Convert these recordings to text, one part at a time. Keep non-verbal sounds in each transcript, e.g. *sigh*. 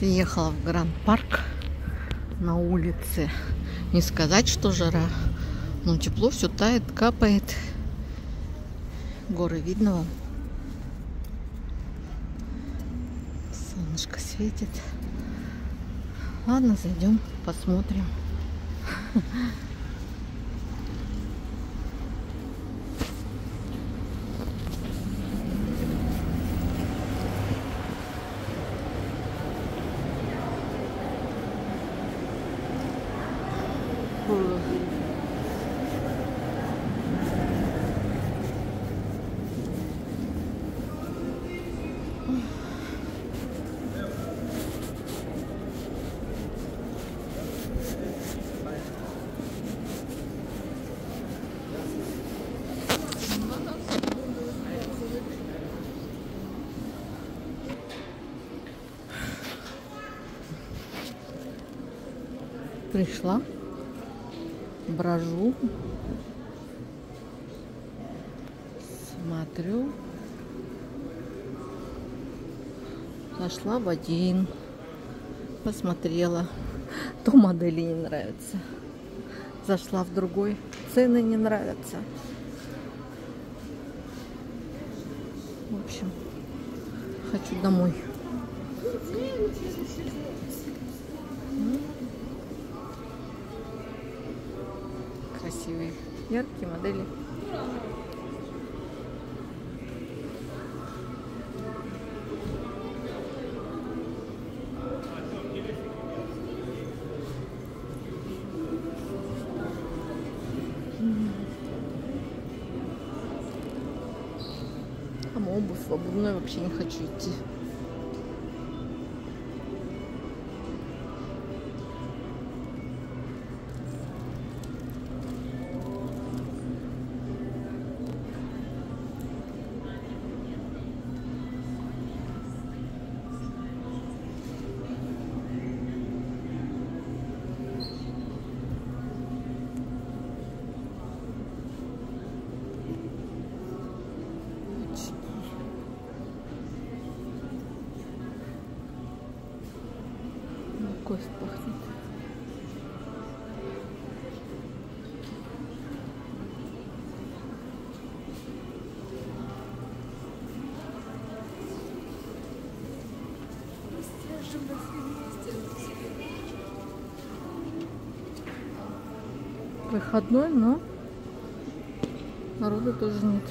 Приехала в Гранд Парк на улице. Не сказать, что жара, но тепло все тает, капает. Горы видно вам. Солнышко светит. Ладно, зайдем, посмотрим. *laughs* Пришла, брожу, смотрю. Зашла в один, посмотрела. То модели не нравятся. Зашла в другой, цены не нравятся. В общем, хочу домой. Красивые, яркие модели. Там обувь обувной вообще не хочу идти. Выходной, но народу тоже нет.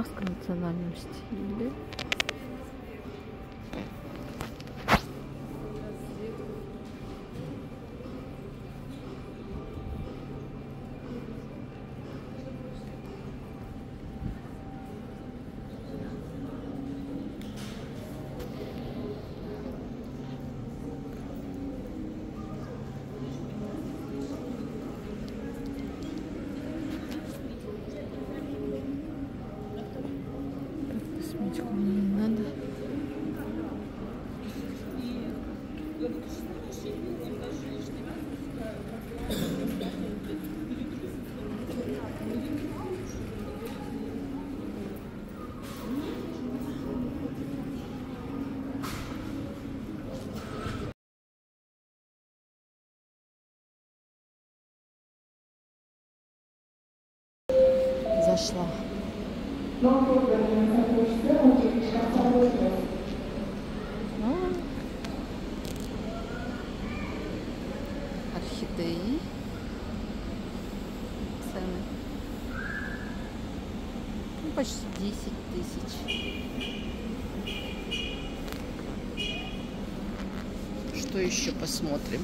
В национальном стиле. Косметику мне не надо. Зашла. А. Орхидеи. Цены. Ну, почти 10 тысяч. Что еще посмотрим?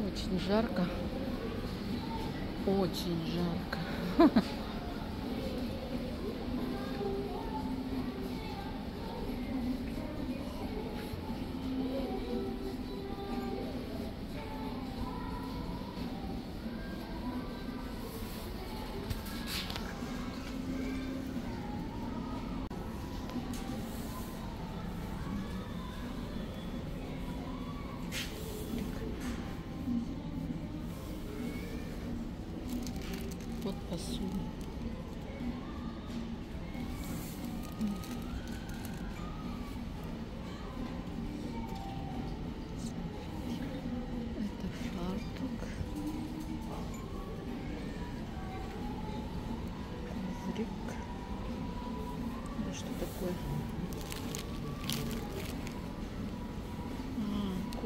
Очень жарко. Очень жарко.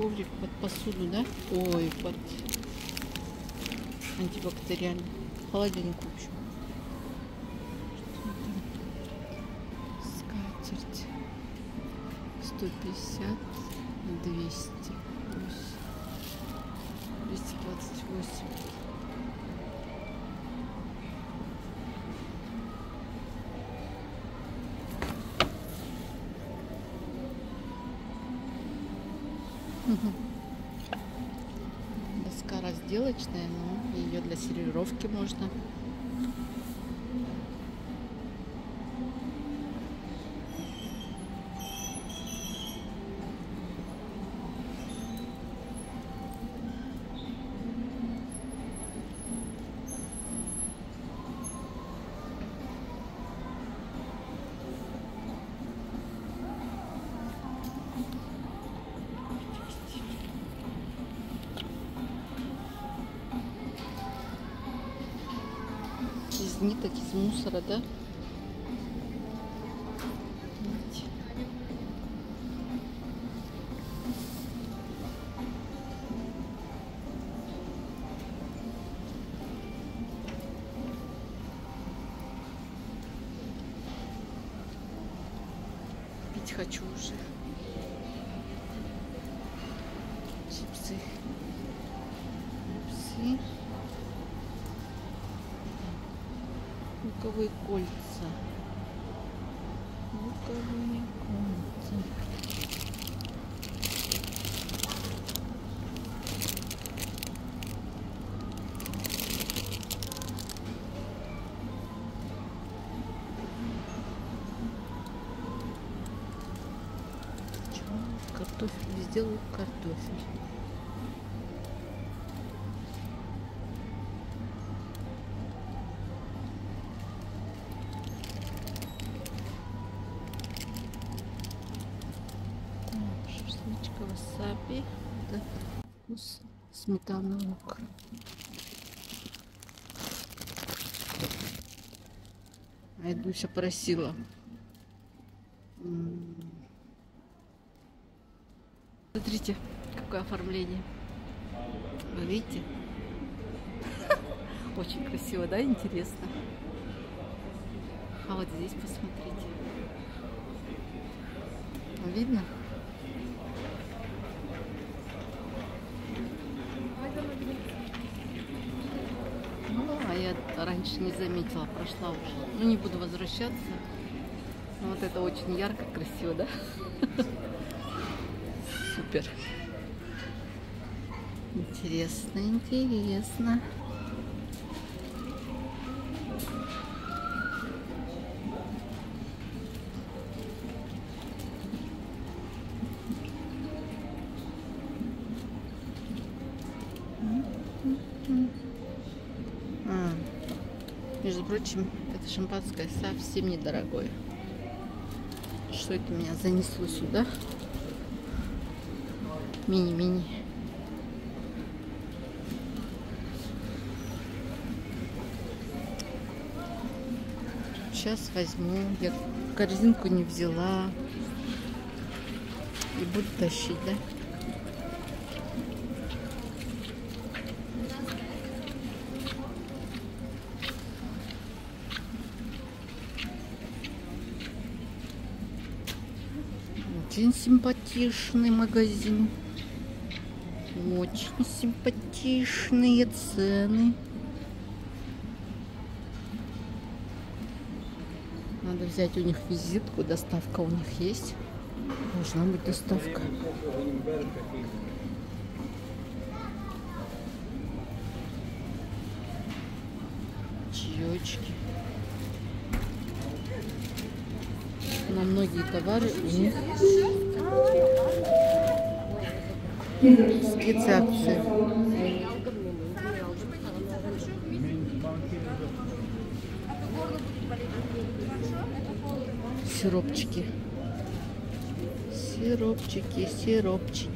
Коврик под посуду, да? Ой, под антибактериальный. Холодильник, в общем. Скатерть. 150, 200, 228. Доска разделочная, но ее для сервировки можно. Пить хочу уже. Чипсы. Чипсы. Луковые кольца. Луковые кольца. Чё? Лук картофель. Шашлычка васаби. Да. Вкус сметана лук. Айдуся просила. Смотрите, какое оформление. Вы видите? *laughs* Очень красиво, да? Интересно. А вот здесь посмотрите. Видно? Ну, а я раньше не заметила, прошла уже. Ну, не буду возвращаться. Но вот это очень ярко, красиво, да? *laughs* Супер. Интересно, интересно. А, между прочим, это шампанское совсем недорогое. Что это меня занесло сюда? Мини-мини. Сейчас возьму. Я корзинку не взяла. И буду тащить, да? Очень симпатичный магазин. Очень симпатичные цены. Надо взять у них визитку. Доставка у них есть. Должна быть доставка. Чаечки. На многие товары у них спецакции. Сиропчики. Сиропчики, сиропчики.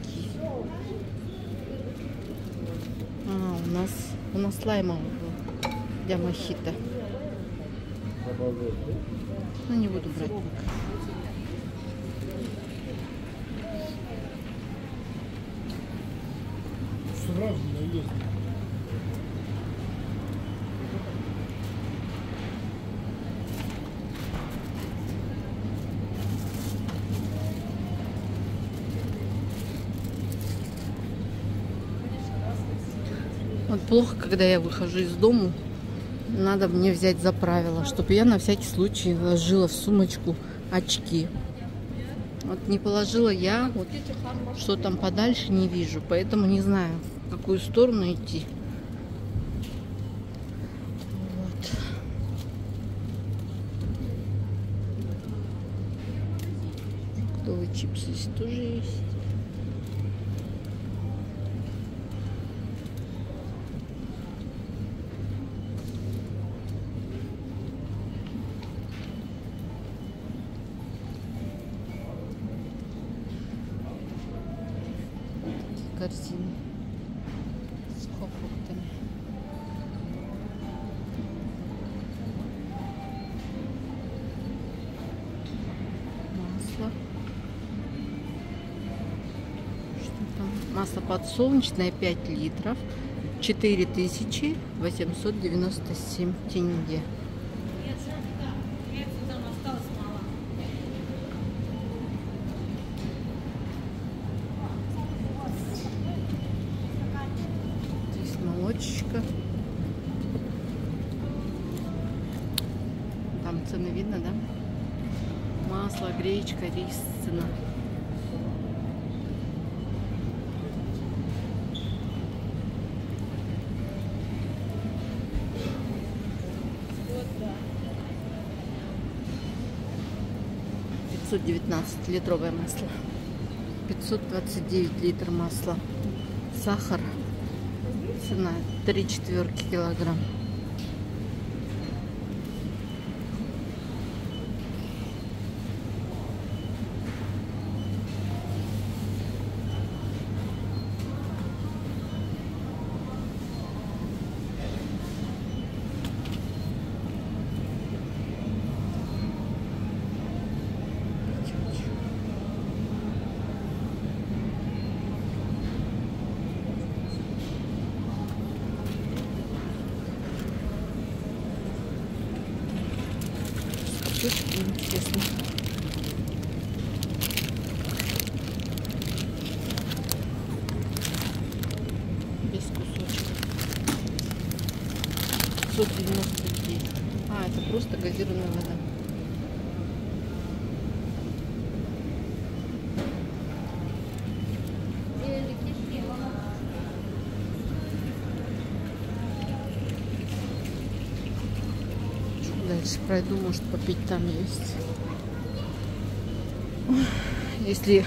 А, у нас у нас лаймовый для мохито. Ну, не буду брать пока. Когда я выхожу из дому, надо мне взять за правило, чтобы я на всякий случай ложила в сумочку очки. Вот не положила я, вот что там подальше не вижу, поэтому не знаю, в какую сторону идти. Подсолнечное 5 литров. 4897 тенге. Здесь молочка. Там цены видно, да? Масло, гречка, рис, цена. Пятьсот девятнадцать литровое масло. 529 литр масла. Сахар. Цена 3 четверки килограмм. Тут интересно. Без кусочка. 599. А, газированная вода. Дальше пройду, может попить там есть. Если,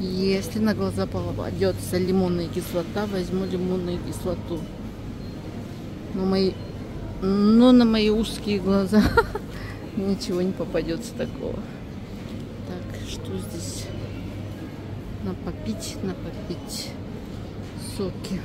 если на глаза попадется лимонная кислота, возьму лимонную кислоту. Но мои, но на мои узкие глаза *laughs* ничего не попадется такого. Так, что здесь? На попить, на попить соки.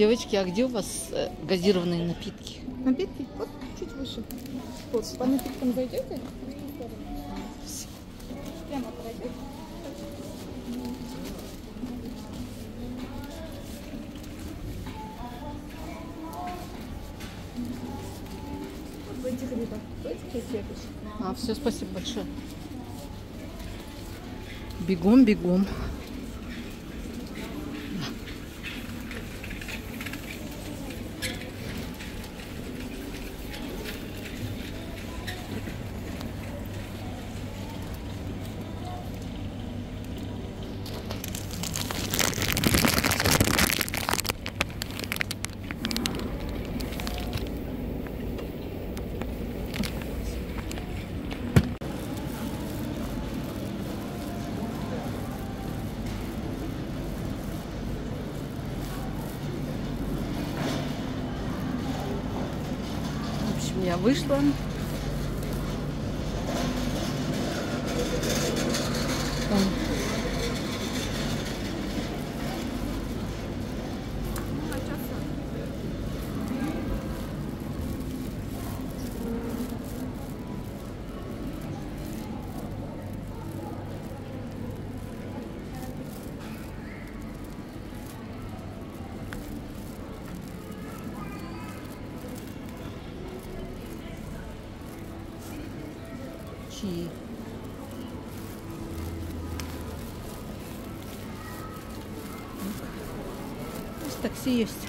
Девочки, а где у вас э, газированные напитки? Напитки? Вот чуть выше. Вот, по напиткам зайдете? Прямо пройдете. В этих рыбах. А, все, спасибо большое. Бегом, бегом. В общем, я вышла. Такси есть.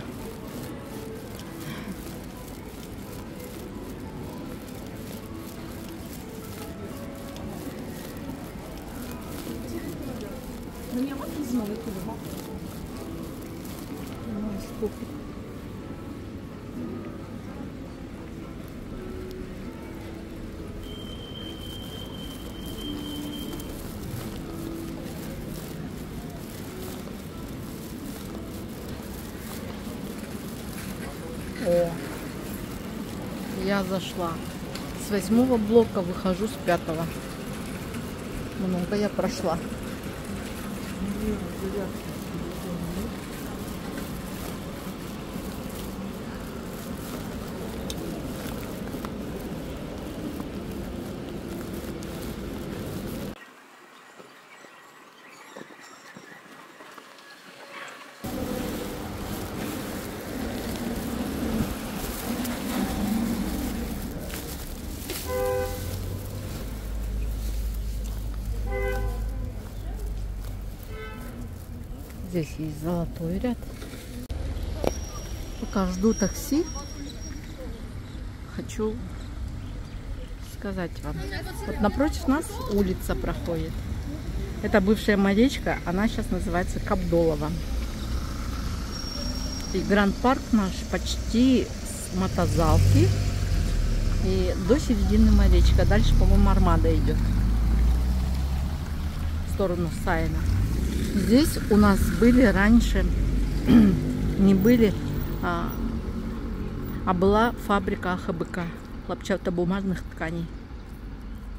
Мне вот из новой клуба. Ой, зашла. С восьмого блока выхожу с пятого. Много я прошла. Здесь есть золотой ряд. Пока жду такси, хочу сказать вам. Вот напротив нас улица проходит. Это бывшая моречка, она сейчас называется Кабдолова. И Гранд-парк наш почти с мотозалки и до середины моречка. Дальше, по-моему, Армада идет в сторону Сайна. Здесь у нас были раньше, *clears throat* не были, а, а была фабрика АХБК, хлопчатобумажных тканей.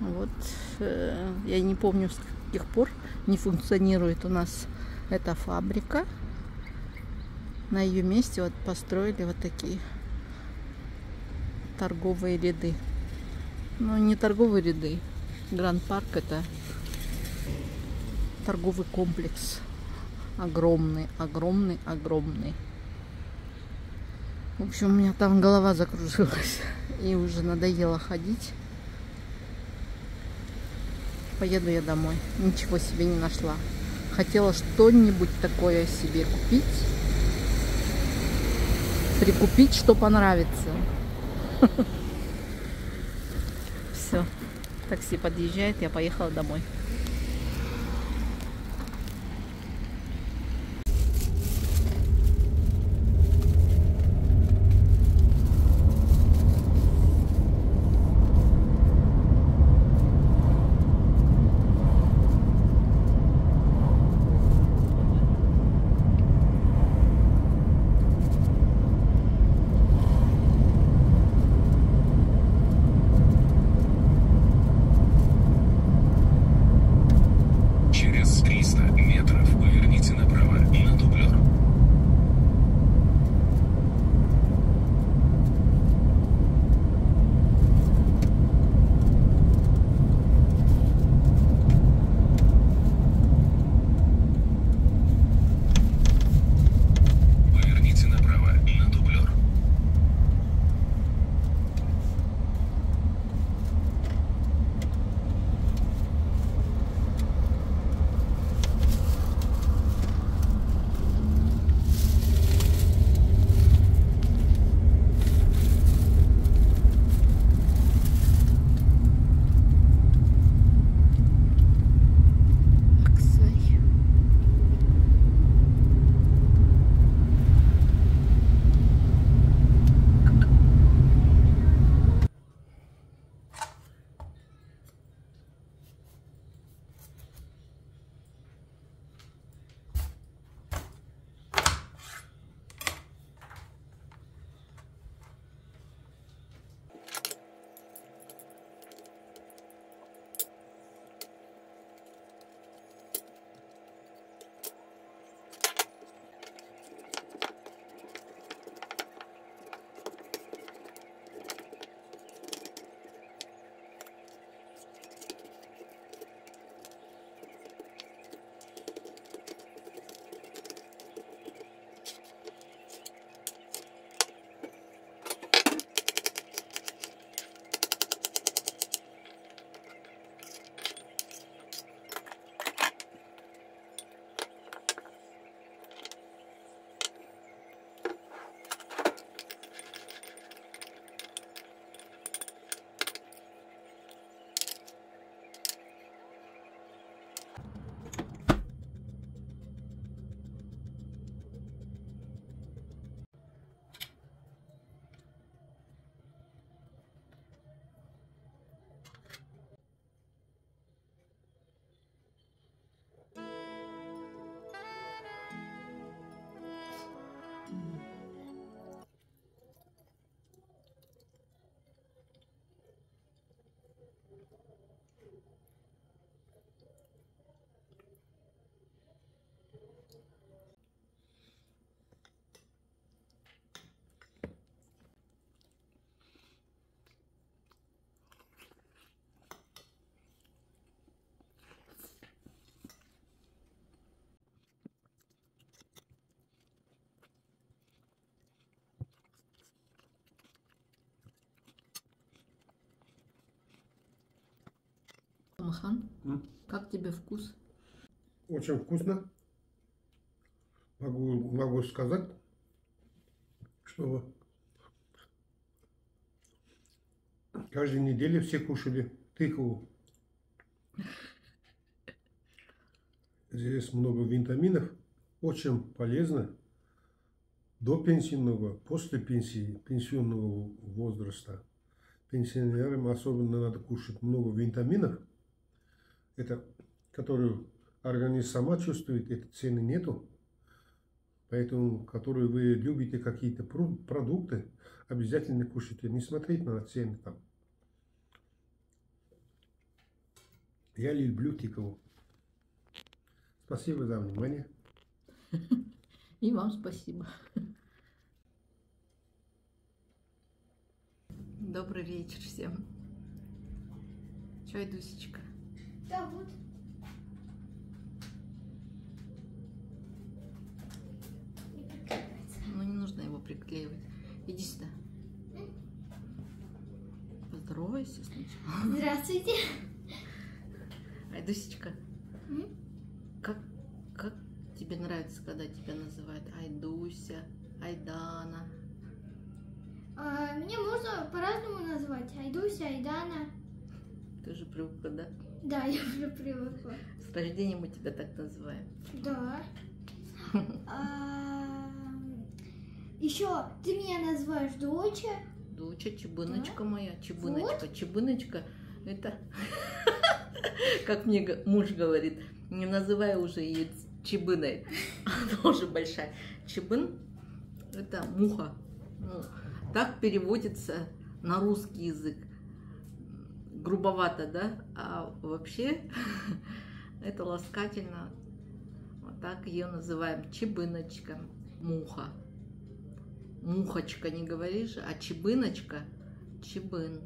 Вот, э, я не помню, с каких пор не функционирует у нас эта фабрика. На ее месте вот построили вот такие торговые ряды. Ну, не торговые ряды. Гранд-парк это торговый комплекс. Огромный, огромный, огромный. В общем, у меня там голова закружилась. И уже надоело ходить. Поеду я домой. Ничего себе не нашла. Хотела что-нибудь такое себе купить. Прикупить, что понравится. *laughs* Все. Такси подъезжает, я поехала домой. Алмахан, М? как тебе вкус? Очень вкусно. Могу, могу сказать, что каждую неделю все кушали тыкву. Здесь много витаминов, очень полезно до пенсионного, после пенсии, пенсионного возраста. Пенсионерам особенно надо кушать много витаминов, это, которые организм сама чувствует, этой цены нету. Поэтому, которые вы любите какие-то продукты, обязательно кушайте, не смотреть на цены там. Я люблю тыкву. Спасибо за внимание. *laughs* И вам спасибо. Добрый вечер всем. Чай, Дусечка? Да, вот. Не приклеивается. Ну, не нужно его приклеивать. Иди сюда. Поздоровайся сначала. Здравствуйте. Ай, Дусечка, М? как, как тебе нравится, когда тебя называют Айдуся, Айдана? А, меня можно по-разному назвать. Айдуся, Айдана. Ты же привыкла, да? Да, я уже привыкла. С рождения мы тебя так называем. Да. еще ты меня называешь доча. Доча, чебыночка моя, чебыночка, чебыночка, это, *laughs* как мне муж говорит, не называй уже ее чебыной, *laughs* она уже большая. Чебын – это муха, Ну, так переводится на русский язык. Грубовато, да? А вообще *laughs* это ласкательно. Вот так ее называем. Чебыночка, муха. Мухочка не говоришь, а чебыночка – чебын.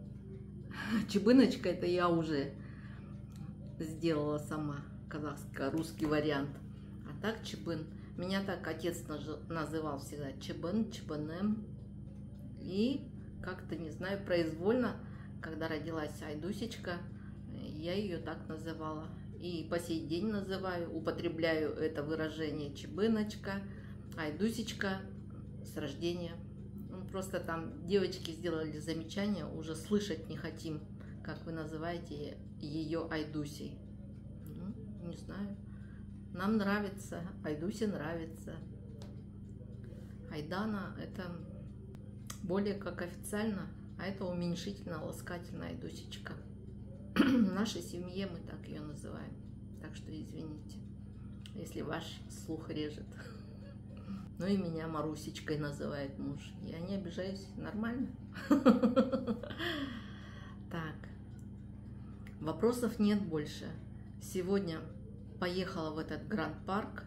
*laughs* Чебыночка – это я уже сделала сама, казахско-русский вариант. А так чебын. Меня так отец называл всегда чебын, чебыным. И как-то, не знаю, произвольно, когда родилась Айдусечка, я ее так называла. И по сей день называю, употребляю это выражение чебыночка, Айдусечка с рождения. Ну, просто там девочки сделали замечание, уже слышать не хотим, как вы называете ее Айдусей. Ну, не знаю. Нам нравится, Айдусе нравится. Айдана это более как официально, а это уменьшительно ласкательная Айдусечка. *clears throat* В нашей семье мы так ее называем. Так что извините, если ваш слух режет. *laughs* Ну и меня Марусечкой называет муж. Я не обижаюсь, нормально. *laughs* Так, вопросов нет больше. Сегодня поехала в этот Гранд-парк,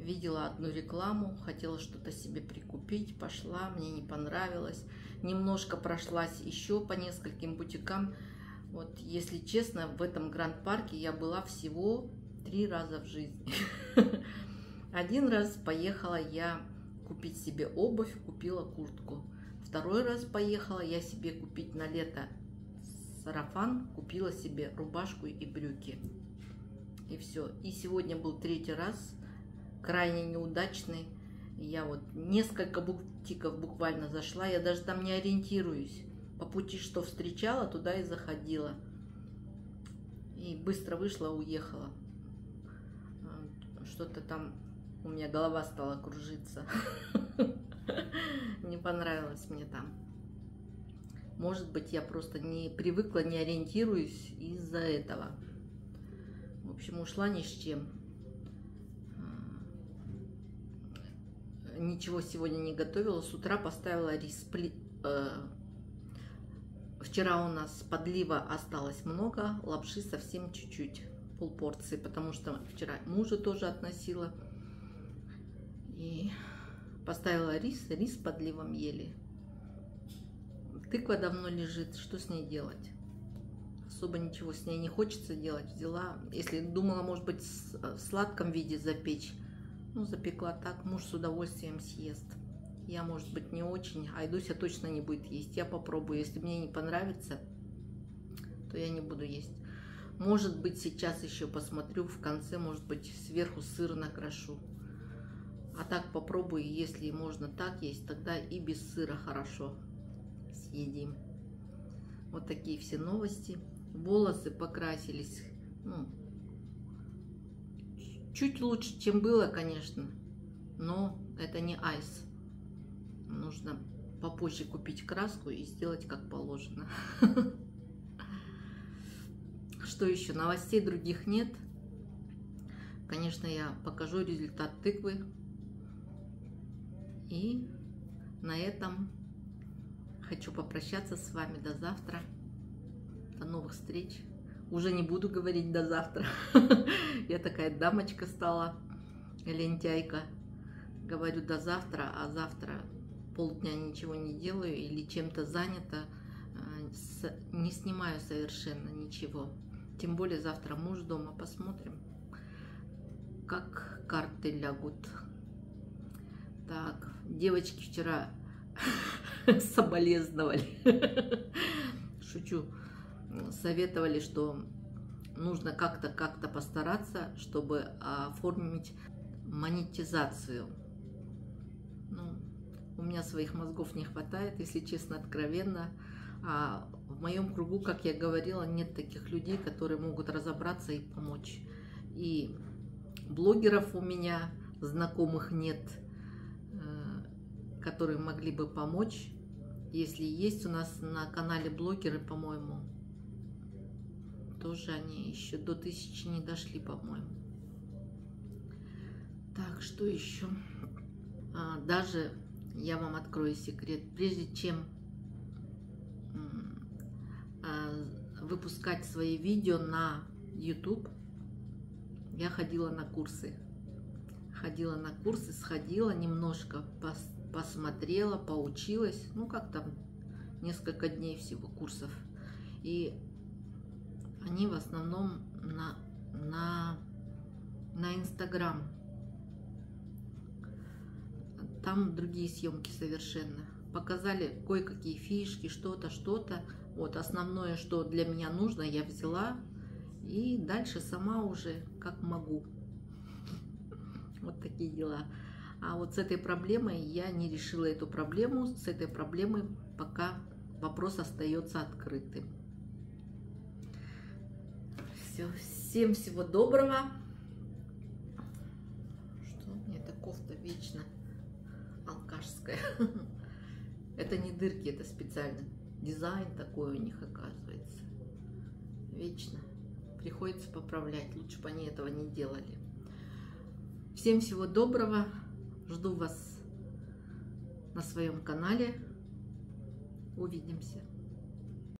видела одну рекламу, хотела что-то себе прикупить, пошла, мне не понравилось. Немножко прошлась еще по нескольким бутикам. Вот, если честно, в этом Гранд-парке я была всего три раза в жизни. *laughs* Один раз поехала я купить себе обувь, купила куртку. Второй раз поехала я себе купить на лето сарафан, купила себе рубашку и брюки. И все. И сегодня был третий раз, крайне неудачный. Я вот несколько бутиков буквально зашла, я даже там не ориентируюсь. По пути что встречала, туда и заходила. И быстро вышла, уехала. Что-то там у меня голова стала кружиться. *laughs* Не понравилось мне там. Может быть, я просто не привыкла, не ориентируюсь из-за этого. В общем, ушла ни с чем. Ничего сегодня не готовила. С утра поставила рис. э, Вчера у нас подлива осталось много, лапши совсем чуть-чуть, полпорции, потому что вчера мужа тоже относила. И поставила рис, рис подливом ели. Тыква давно лежит, что с ней делать? Особо ничего с ней не хочется делать. Взяла, если думала, может быть, с- в сладком виде запечь, ну, запекла так, муж с удовольствием съест. Я, может быть, не очень, а Айдуся точно не будет есть. Я попробую. Если мне не понравится, то я не буду есть. Может быть, сейчас еще посмотрю в конце, может быть, сверху сыр накрошу. А так попробую, если можно так есть, тогда и без сыра хорошо съедим. Вот такие все новости. Волосы покрасились. Ну, чуть лучше, чем было, конечно. Но это не айс. Нужно попозже купить краску и сделать как положено. *laughs* Что еще? Новостей других нет. Конечно, я покажу результат тыквы. И на этом хочу попрощаться с вами до завтра. До новых встреч. Уже не буду говорить до завтра. *laughs* Я такая дамочка стала, лентяйка. Говорю до завтра, а завтра полдня ничего не делаю или чем-то занята, а, не снимаю совершенно ничего. Тем более завтра муж дома, посмотрим, как карты лягут. Так, девочки вчера *laughs* соболезновали. *laughs* Шучу. Советовали, что нужно как-то как-то постараться, чтобы оформить монетизацию. Ну, у меня своих мозгов не хватает, если честно, откровенно. А в моем кругу, как я говорила, нет таких людей, которые могут разобраться и помочь. И блогеров у меня знакомых нет, э, которые могли бы помочь. Если есть у нас на канале блогеры, по-моему, тоже они еще до тысячи не дошли, по-моему. Так, что еще? А, даже я вам открою секрет. Прежде чем а, выпускать свои видео на YouTube, я ходила на курсы. Ходила на курсы, сходила немножко, пос, посмотрела, поучилась. Ну, как там, несколько дней всего курсов. И они в основном на, на, на Инстаграм там другие съемки совершенно. Показали кое-какие фишки, что-то, что-то. Вот основное, что для меня нужно, я взяла. И дальше сама уже как могу. *laughs* Вот такие дела. А вот с этой проблемой я не решила эту проблему. С этой проблемой пока вопрос остается открытым. Все. Всем всего доброго. Что мне эта кофта вечно алкашская. *laughs* Это не дырки, это специально. Дизайн такой у них оказывается. Вечно. Приходится поправлять. Лучше бы они этого не делали. Всем всего доброго. Жду вас на своем канале. Увидимся.